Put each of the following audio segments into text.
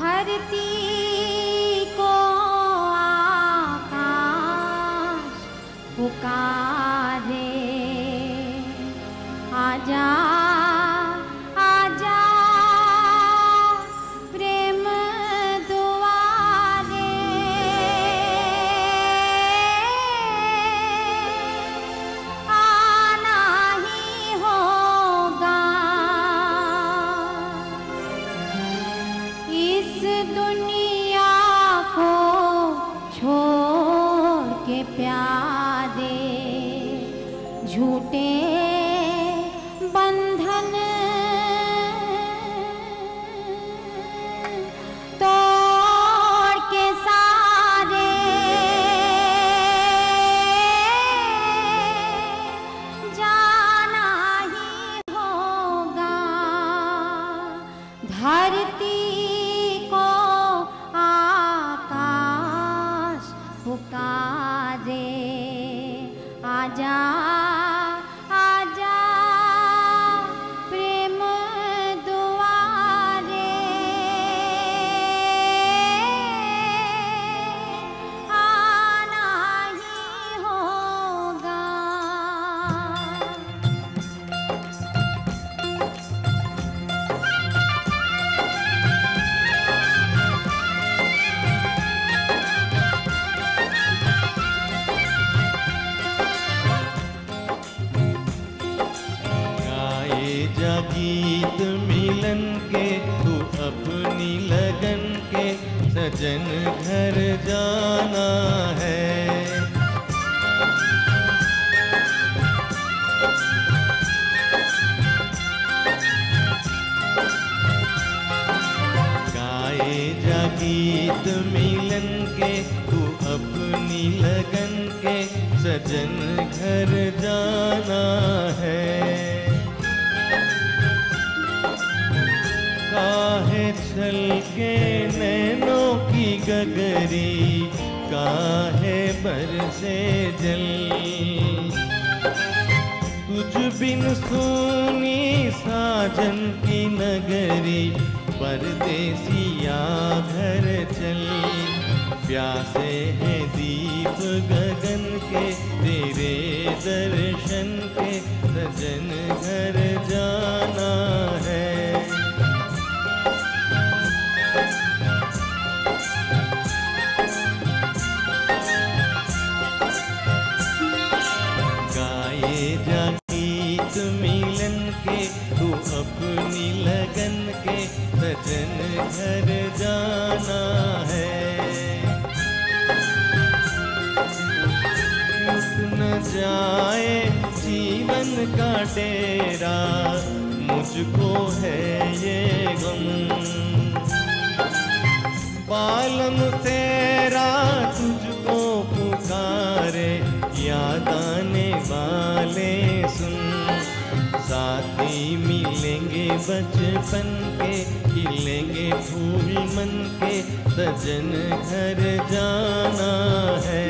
धरती को आकाश पुकारे आजा के प्यादे झूठे 家。गीत मिलन के, तू अपनी लगन के सजन घर जाना है। गाए जा गीत मिलन के, तू अपनी लगन के सजन घर जाना काहे बरसे जल। तुझ बिन सुनी साजन की नगरी परदेसिया घर चल। प्यासे हैं दीप गगन के, तेरे दर्शन के, सजन घर के, तू अपनी लगन के सजन घर जाना है। न जाए, जीवन का डेरा, मुझको है ये गम। बालम तेरा साथी मिलेंगे बचपन के, खिलेंगे फूल मन के, सजन घर जाना है।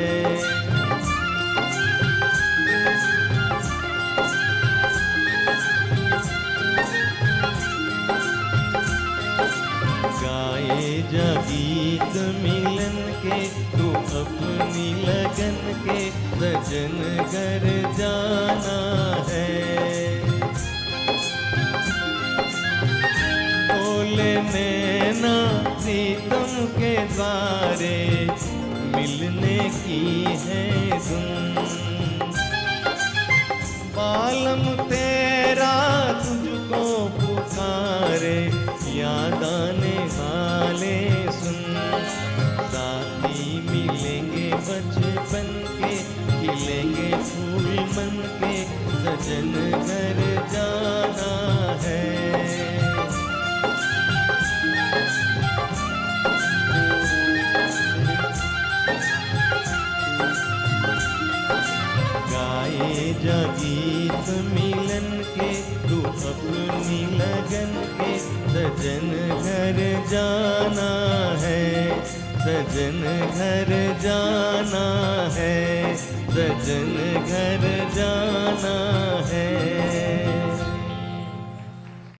गाए जा गीत मिलन के, तू अपनी लगन के, सजन घर जाना के द्वारे मिलने की है धुन बालम तेरा तुझको पुकारे याद आने वाले सुन। साथी मिलेंगे बचपन के, खिलेंगे फूल मन के, सजन घर गीत मिलन के, तू अपनी लगन के, सजन घर जाना है। सजन घर जाना है, सजन घर